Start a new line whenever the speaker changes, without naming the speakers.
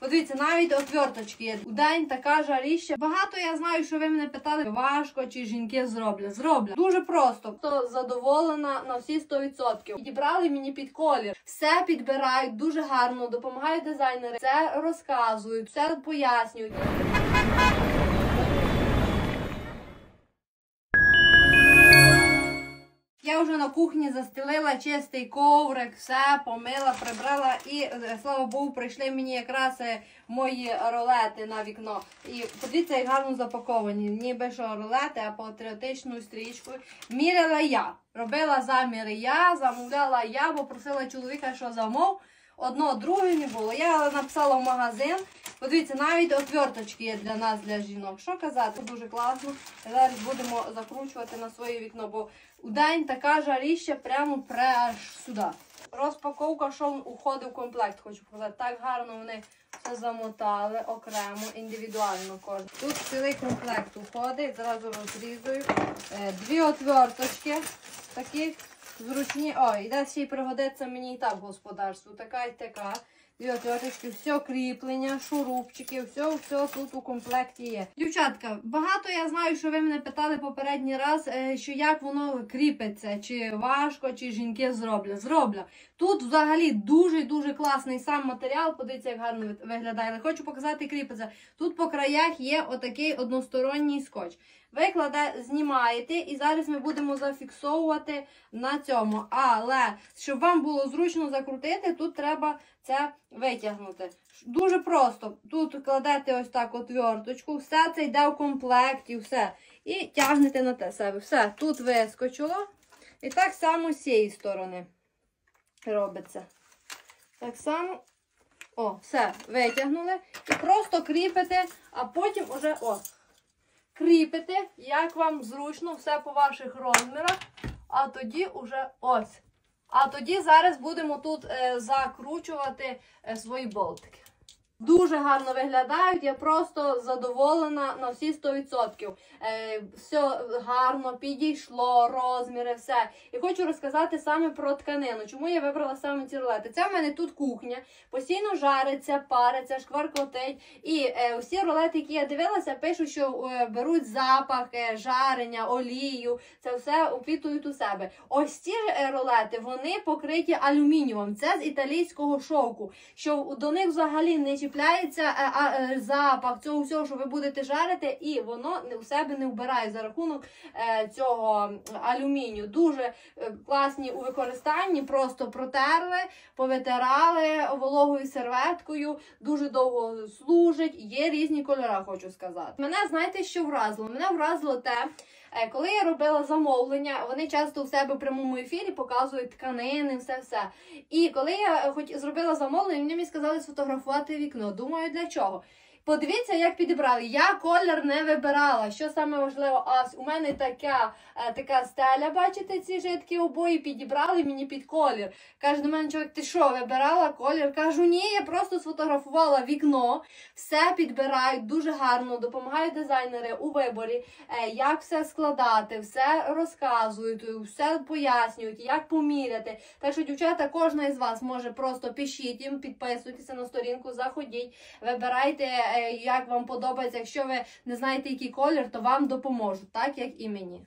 Подивіться, навіть отверточки є. У день така жаріща. Багато я знаю, що ви мене питали, важко чи жінки зроблять. Зроблять. Дуже просто. То задоволена на всі 100%. Підібрали мені під колір. Все підбирають дуже гарно, допомагають дизайнери. Все розказують, все пояснюють. Вже на кухні застелила чистий коврик, все помила, прибрала і е, слава Богу, прийшли мені якраз е, мої ролети на вікно. І подивіться, як гарно запаковані. Ніби що ролети, а патріотичною стрічкою. Міряла я. Робила заміри я, замовляла я, бо просила чоловіка, що замов. Одно, друге не було. Я написала в магазин. Подивіться, навіть отверточки є для нас, для жінок. Що казати? Дуже класно. Зараз будемо закручувати на своє вікно, бо у день така жаріща прямо аж сюди. Розпаковка, що уходить в комплект, хочу показати. Так гарно вони все замотали окремо, індивідуально кожен. Тут цілий комплект уходить, зразу розрізую. Е, Дві отверточки такі зручні. Ой, і десь ще й пригодиться мені і так в господарству. Така і така. Дві отверточки, все кріплення, шурупчики, все, все тут у комплекті є. Дівчатка, багато я знаю, що ви мене питали попередній раз, е, що як воно кріпиться, чи важко, чи жінки зроблять. Зроблять. Тут взагалі дуже дуже класний сам матеріал. Подивіться, як гарно виглядає. Але хочу показати, кріпиться. Тут по краях є отакий односторонній скотч. Ви кладе, знімаєте, і зараз ми будемо зафіксовувати на цьому. Але щоб вам було зручно закрутити, тут треба це витягнути. Дуже просто. Тут кладете ось так отверточку, все це йде в комплекті, все. І тягнете на те себе. Все, тут вискочило. І так само з цієї сторони робиться. Так само. О, все, витягнули. І просто кріпите, а потім уже о, кріпите, як вам зручно, все по ваших розмірах. А тоді уже ось. А тоді зараз будемо тут е, закручувати е, свої болтики. Дуже гарно виглядають, я просто задоволена на всі 100%. Е, все гарно підійшло, розміри, все. І хочу розказати саме про тканину. Чому я вибрала саме ці рулети? Це в мене тут кухня, постійно жариться, париться, шкваркотить. І е, всі рулети, які я дивилася, пишуть, що е, беруть запах, е, жарення, олію. Це все опітують у себе. Ось ці е, рулети вони покриті алюмінієм. Це з італійського шовку. Що до них взагалі не чіпляється е, а, е, запах цього всього, що ви будете жарити, і воно у себе не вбирає за рахунок е, цього алюмінію. Дуже е, класні у використанні, просто протерли, повитирали вологою серветкою, дуже довго служить. Є різні кольори, хочу сказати. Мене знаєте, що вразило? Мене вразило те. Е, Коли я робила замовлення, вони часто у себе в прямому ефірі показують тканини, все все. І коли я хоч зробила замовлення, вони мені сказали сфотографувати вікно. Думаю, для чого? Подивіться, як підібрали. Я колір не вибирала. Що саме важливо, а у мене така, е, така стеля, бачите, ці жидкі обої підібрали мені під колір. Каже до мене чоловік, ти що, вибирала колір? Кажу, ні, я просто сфотографувала вікно, все підбирають дуже гарно, допомагають дизайнери у виборі, е, як все складати, все розказують, все пояснюють, як поміряти. Так що, дівчата, кожна із вас може просто пишіть їм, підписуйтеся на сторінку, заходіть, вибирайте, е, як вам подобається. Якщо ви не знаєте, який колір, то вам допоможуть, так як і мені.